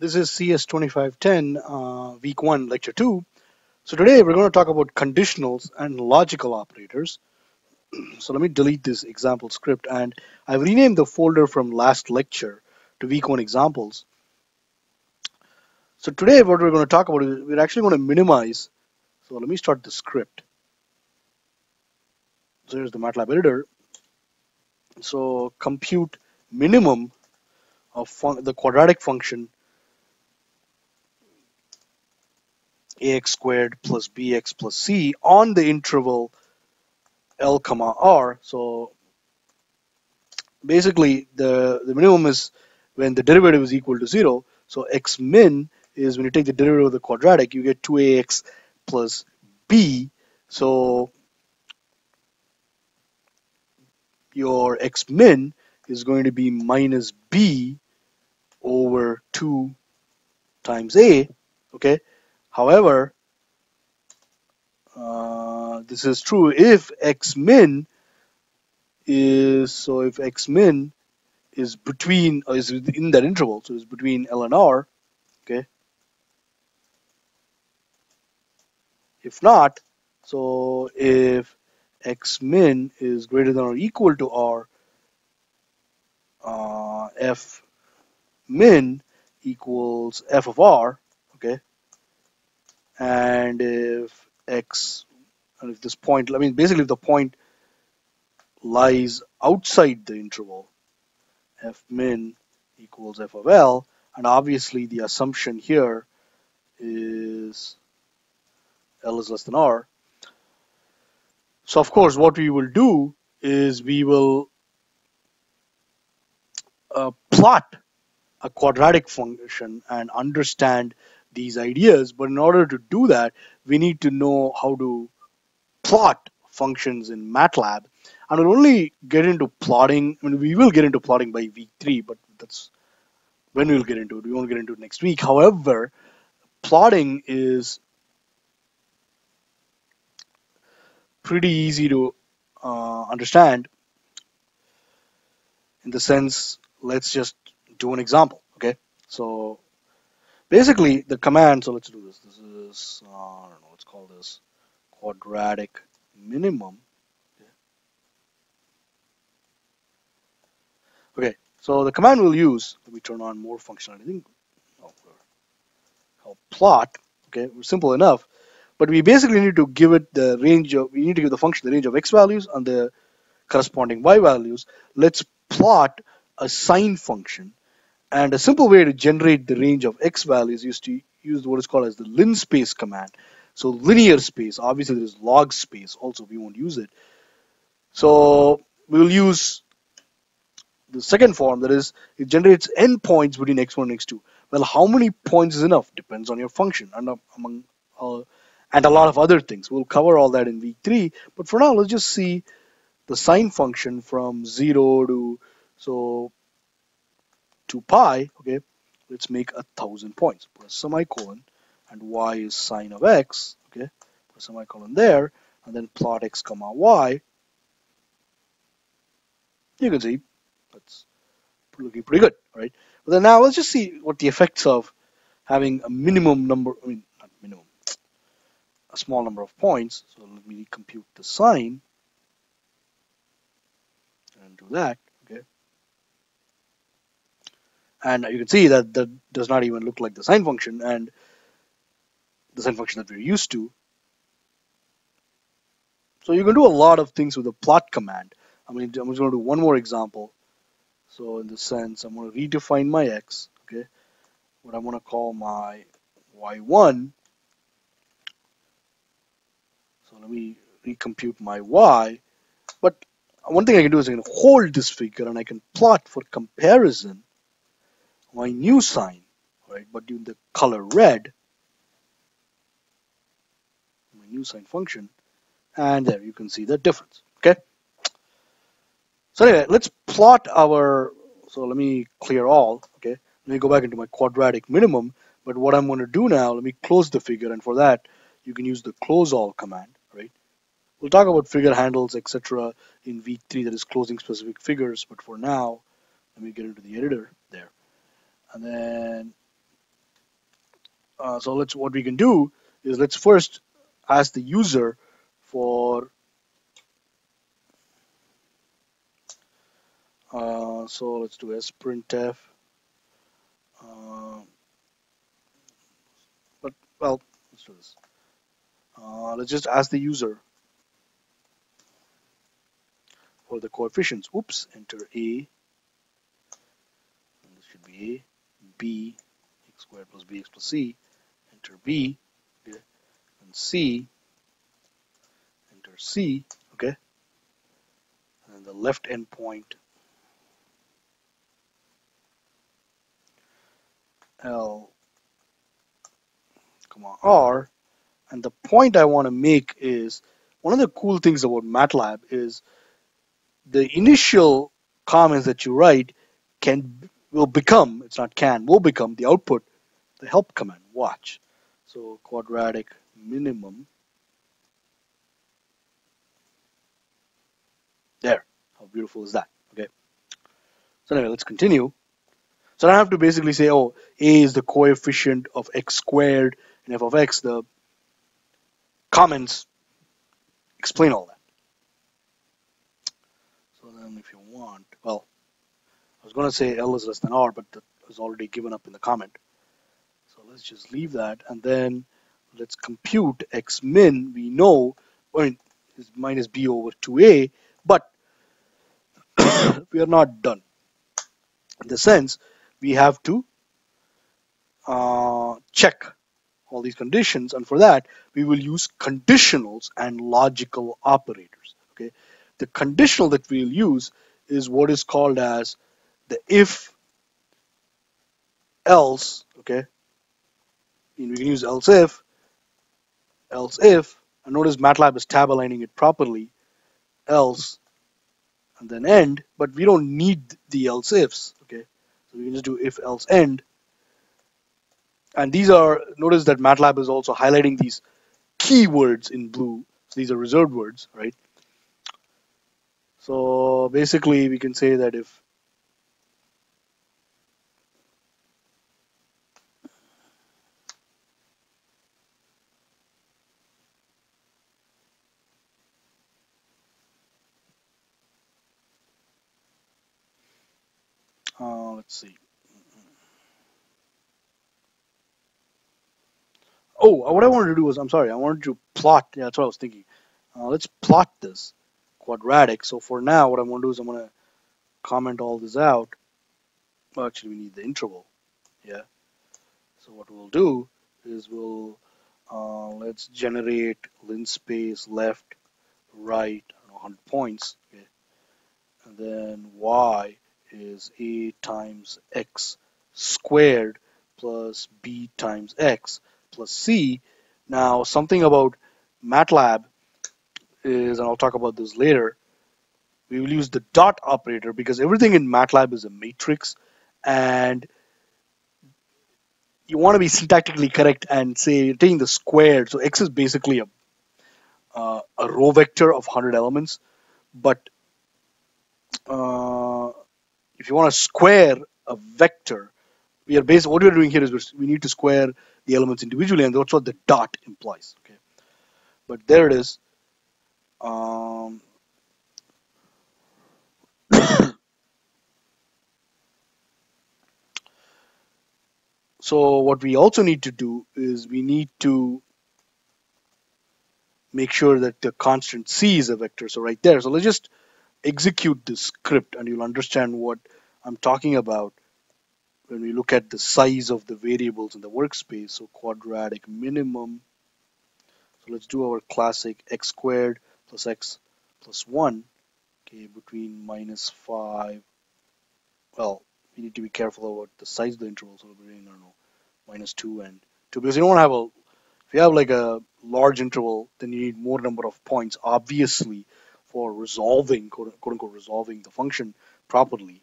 This is CS 2510, uh, week one, lecture two. So today we're going to talk about conditionals and logical operators. so let me delete this example script and I've renamed the folder from last lecture to week one examples. So today what we're going to talk about is we're actually going to minimize. So let me start the script. So here's the MATLAB editor. So compute minimum of the quadratic function ax squared plus bx plus c on the interval L comma R. So basically the, the minimum is when the derivative is equal to zero. So x min is when you take the derivative of the quadratic, you get 2ax plus b. So your x min is going to be minus b over 2 times a, okay? However, uh, this is true if x min is so if x min is between is in that interval, so it's between L and R, okay. If not, so if x min is greater than or equal to R, uh, f min equals f of R, okay and if x and if this point I mean basically if the point lies outside the interval f min equals f of L and obviously the assumption here is L is less than R. So of course what we will do is we will uh, plot a quadratic function and understand these ideas. But in order to do that, we need to know how to plot functions in MATLAB. And we'll only get into plotting. I mean, we will get into plotting by week three, but that's when we'll get into it. We won't get into it next week. However, plotting is pretty easy to uh, understand in the sense, let's just do an example. Okay, so basically the command, so let's do this. This is, uh, I don't know, let's call this quadratic minimum. Okay, so the command we'll use, let me turn on more functionality. Oh, called plot, okay, simple enough. But we basically need to give it the range of, we need to give the function the range of x values and the corresponding y values. Let's plot a sine function and a simple way to generate the range of x values is to use what is called as the linspace command. So linear space, obviously there is log space also, we won't use it. So we will use the second form, that is, it generates n points between x1 and x2. Well, how many points is enough? Depends on your function and among uh, and a lot of other things. We'll cover all that in week three, but for now, let's just see the sine function from zero to so 2 pi, okay, let's make a thousand points. Put a semicolon and y is sine of x, okay, put a semicolon there, and then plot x comma y. You can see that's looking pretty good, right? But then now let's just see what the effects of having a minimum number, I mean, not minimum, a small number of points. So let me compute the sine and do that. And you can see that that does not even look like the sine function and the sine function that we're used to. So you can do a lot of things with the plot command. I mean, I'm just going to do one more example. So in this sense, I'm going to redefine my x, okay? What I'm going to call my y1. So let me recompute my y. But one thing I can do is I can hold this figure and I can plot for comparison my new sine, right? But in the color red, my new sine function, and there you can see the difference, okay? So anyway, let's plot our, so let me clear all, okay? Let me go back into my quadratic minimum, but what I'm going to do now, let me close the figure, and for that, you can use the close all command, right? We'll talk about figure handles, etc. in week three, that is closing specific figures, but for now, let me get into the editor there and then uh, so let's what we can do is let's first ask the user for uh, so let's do sprintf uh, but well let's do this. Uh, let's just ask the user for the coefficients. Oops enter a. And this should be a b x squared plus bx plus c enter b okay and c enter c okay and the left end point L comma R and the point I want to make is one of the cool things about MATLAB is the initial comments that you write can will become it's not can will become the output the help command watch. So quadratic minimum. There. How beautiful is that? Okay. So anyway let's continue. So I have to basically say, oh, a is the coefficient of x squared and f of x. The comments explain all that. So then if you want, well, I was going to say L is less than R, but that was already given up in the comment. So let's just leave that. And then let's compute x min. We know well, is minus b over 2a, but we are not done. In the sense, we have to uh, check all these conditions and for that we will use conditionals and logical operators okay the conditional that we'll use is what is called as the if else okay we can use else if else if and notice MATLAB is tab aligning it properly else and then end but we don't need the else ifs okay so we can just do if else end. And these are, notice that MATLAB is also highlighting these keywords in blue. So these are reserved words, right? So basically we can say that if Uh, let's see. Oh, what I wanted to do was, I'm sorry, I wanted to plot. Yeah, that's what I was thinking. Uh, let's plot this quadratic. So for now, what I'm going to do is I'm going to comment all this out. Well, actually, we need the interval. Yeah. So what we'll do is we'll uh, let's generate linspace left, right, 100 points. Okay. And then y is a times x squared plus b times x plus c. Now something about MATLAB is, and I'll talk about this later, we will use the dot operator because everything in MATLAB is a matrix and you want to be syntactically correct and say you're taking the squared. So x is basically a, uh, a row vector of 100 elements, but uh, if you want to square a vector, we are based, what we're doing here is we need to square the elements individually, and that's what the dot implies. Okay, but there it is. Um, so what we also need to do is we need to make sure that the constant c is a vector. So right there. So let's just execute this script and you'll understand what I'm talking about when we look at the size of the variables in the workspace. So quadratic minimum. So let's do our classic x squared plus x plus 1 okay, between minus 5. Well, we need to be careful about the size of the interval. So between, I don't know, minus 2 and 2 because you don't want to have a, if you have like a large interval, then you need more number of points, obviously, for resolving, quote, quote unquote, resolving the function properly.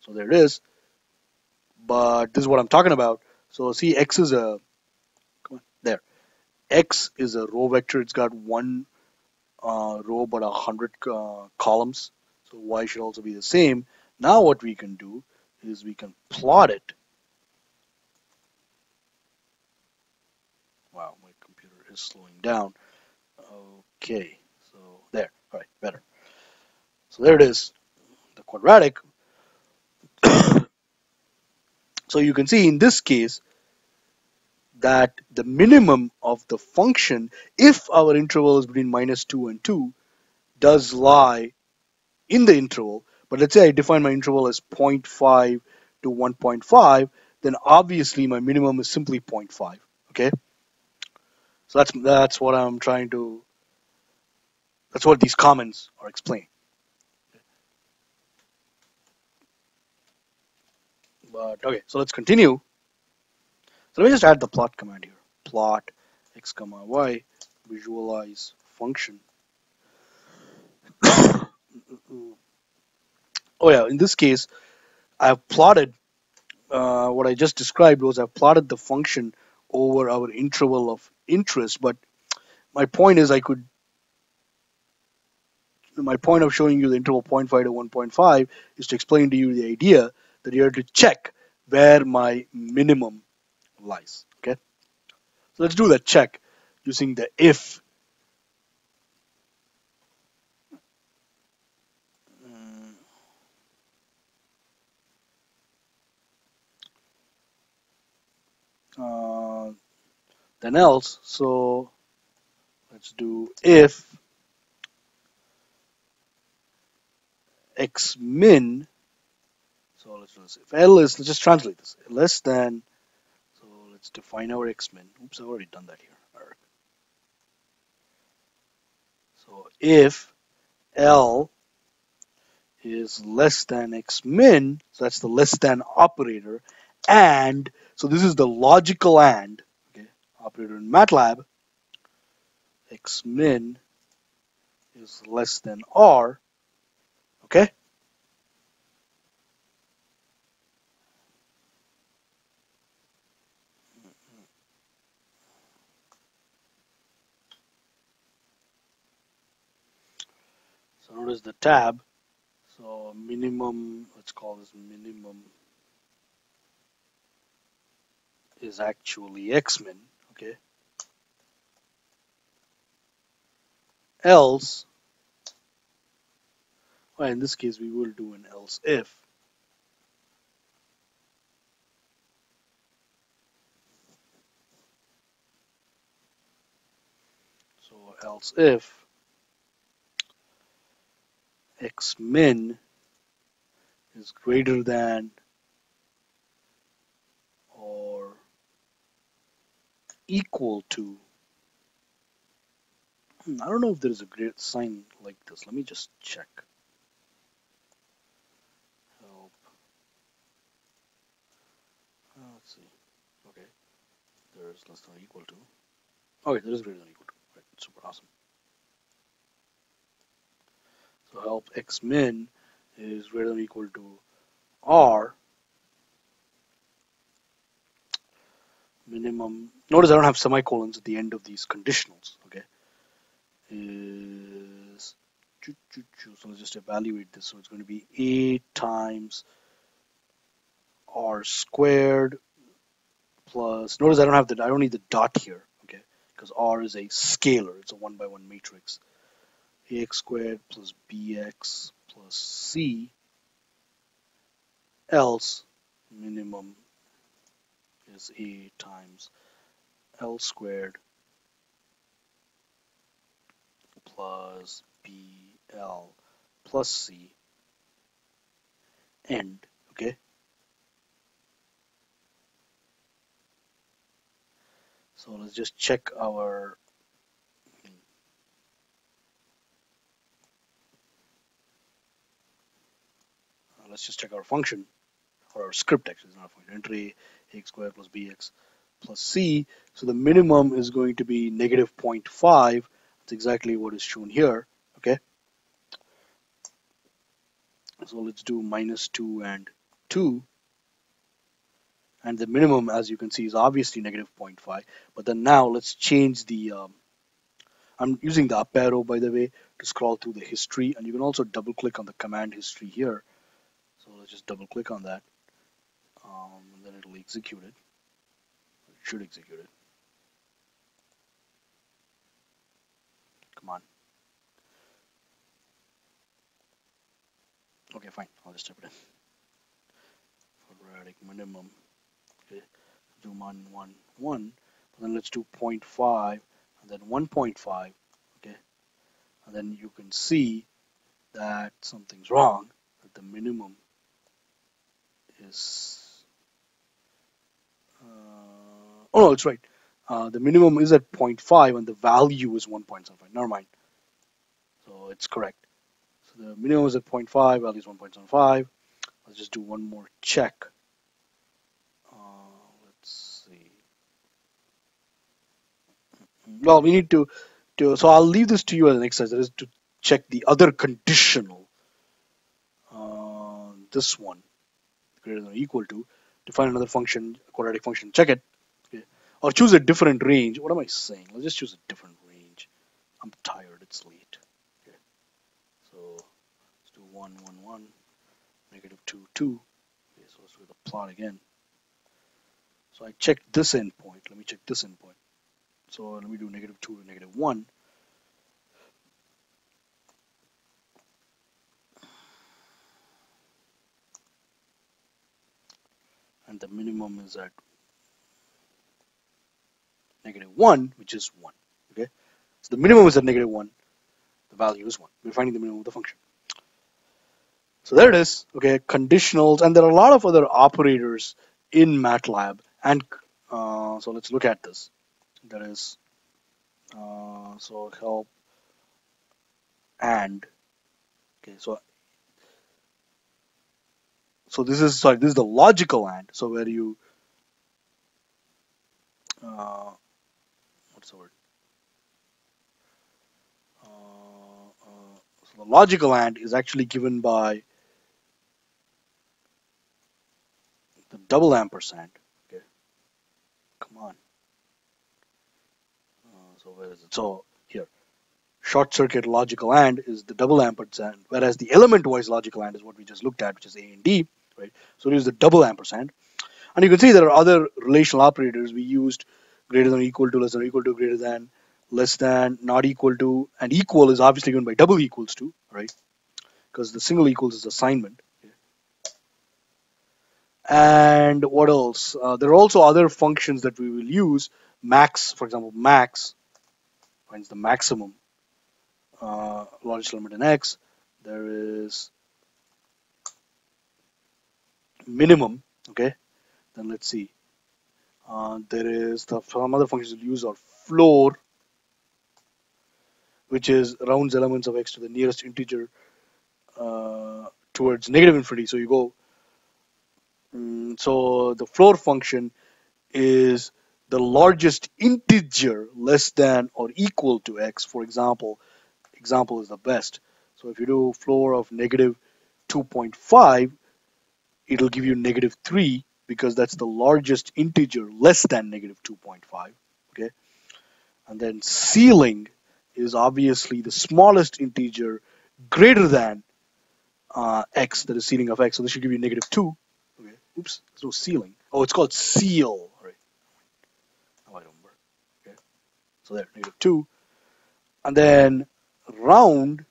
So there it is. But this is what I'm talking about. So see, x is a, come on, there. x is a row vector. It's got one uh, row but 100 uh, columns. So y should also be the same. Now what we can do is we can plot it. Wow, my computer is slowing down. Okay, so there. All right, better. So there it is, the quadratic. so you can see in this case that the minimum of the function, if our interval is between minus 2 and 2, does lie in the interval. But let's say I define my interval as 0.5 to 1.5, then obviously my minimum is simply 0.5. Okay, so that's that's what I'm trying to. That's what these comments are explaining. But okay, so let's continue. So let me just add the plot command here. Plot x comma y visualize function. oh yeah, in this case, I've plotted uh, what I just described was I've plotted the function over our interval of interest. But my point is I could my point of showing you the interval 0.5 to 1.5 is to explain to you the idea that you have to check where my minimum lies. Okay, so let's do that check using the if. Uh, then else. So let's do if x min. So let's do this. If L is, let's just translate this. Less than, so let's define our x min. Oops, I've already done that here. So if L is less than x min, so that's the less than operator, and so this is the logical AND operator in MATLAB. X min is less than R. Okay. So notice the tab. So minimum, let's call this minimum is actually X-min, Else, well, in this case, we will do an else if. So else if x min is greater than equal to hmm, I don't know if there is a great sign like this. Let me just check. Help. Uh, let's see. Okay. There is less than equal to. Okay, there is greater than equal to. Right. Super awesome. So help x min is greater than equal to r minimum. Notice I don't have semicolons at the end of these conditionals okay? Is so let's just evaluate this. So it's going to be 8 times r squared plus notice I don't have the I don't need the dot here okay? Because r is a scalar. It's a one by one matrix. Ax squared plus bx plus c else minimum is E times L squared plus BL plus C end, okay? So let's just check our let's just check our function or our script actually it's not a function entry ax squared plus bx plus c. So the minimum is going to be negative 0.5. That's exactly what is shown here. Okay. So let's do minus 2 and 2. And the minimum, as you can see, is obviously negative 0.5. But then now let's change the, um, I'm using the up arrow, by the way, to scroll through the history. And you can also double click on the command history here. So let's just double click on that and then it'll execute it. It should execute it. Come on. Okay, fine. I'll just type it in. Quadratic minimum. Okay. Zoom on 1, 1. Then let's do 0.5 and then 1.5. Okay. And then you can see that something's wrong. That the minimum is. Uh, oh, no, it's right. Uh, the minimum is at 0.5 and the value is 1.75. Never mind. So it's correct. So the minimum is at 0.5, value is 1.75. Let's just do one more check. Uh, let's see. Well, we need to, to, so I'll leave this to you as an exercise. That is to check the other conditional, uh, this one, greater than or equal to, define another function, quadratic function, check it. Or choose a different range. What am I saying? Let's just choose a different range. I'm tired, it's late. Okay. So let's do 1, 1, 1, negative 2, 2. Okay, so let's do the plot again. So I checked this endpoint. Let me check this endpoint. So let me do negative 2 to negative 1. and the minimum is at negative 1, which is 1. Okay, so the minimum is at negative 1, the value is 1. We're finding the minimum of the function. So there it is. Okay, conditionals, and there are a lot of other operators in MATLAB. And uh, so let's look at this. That is, uh, so help and. Okay, so so this is sorry, this is the logical AND. So where you uh, what's the word? Uh, uh, so the logical AND is actually given by the double ampersand. Okay, come on. Uh, so where is it? So here, short circuit logical AND is the double ampersand, whereas the element wise logical AND is what we just looked at, which is A and D right? So we use the double ampersand. And you can see there are other relational operators. We used greater than or equal to, less than or equal to, greater than, less than, not equal to, and equal is obviously given by double equals to, right? Because the single equals is assignment. And what else? Uh, there are also other functions that we will use. Max, for example, max finds the maximum uh, largest element in X. There is minimum okay then let's see uh, there is the some other functions we'll use are floor which is rounds elements of x to the nearest integer uh, towards negative infinity. So you go um, so the floor function is the largest integer less than or equal to x. For example example is the best. So if you do floor of negative 2.5 it'll give you negative 3 because that's the largest integer less than negative 2.5 okay? And then ceiling is obviously the smallest integer greater than uh, x that is ceiling of x so this should give you negative 2 okay? Oops no ceiling. Oh it's called remember okay? So there negative 2 and then round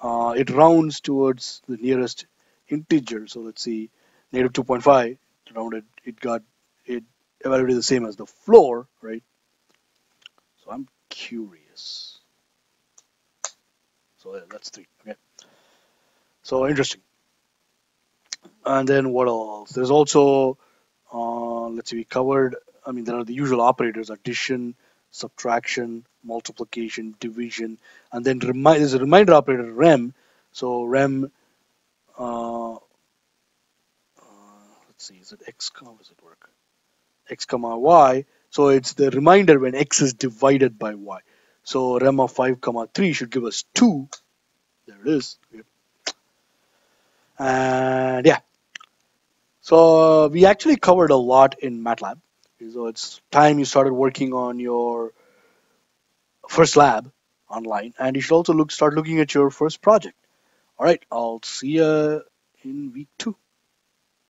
uh, it rounds towards the nearest integer. So let's see, negative 2.5 rounded, it got it evaluated the same as the floor, right? So I'm curious. So that's three. Okay. So interesting. And then what else? There's also, uh, let's see, we covered. I mean, there are the usual operators: addition, subtraction, multiplication, division, and then remind. There's a remainder operator rem. So rem uh, let's see, is it x, comma, does it work? x comma y. So it's the remainder when x is divided by y. So rem of 5 comma 3 should give us 2. There it is. And yeah. So we actually covered a lot in MATLAB. So it's time you started working on your first lab online and you should also look start looking at your first project. All right, I'll see you in week two.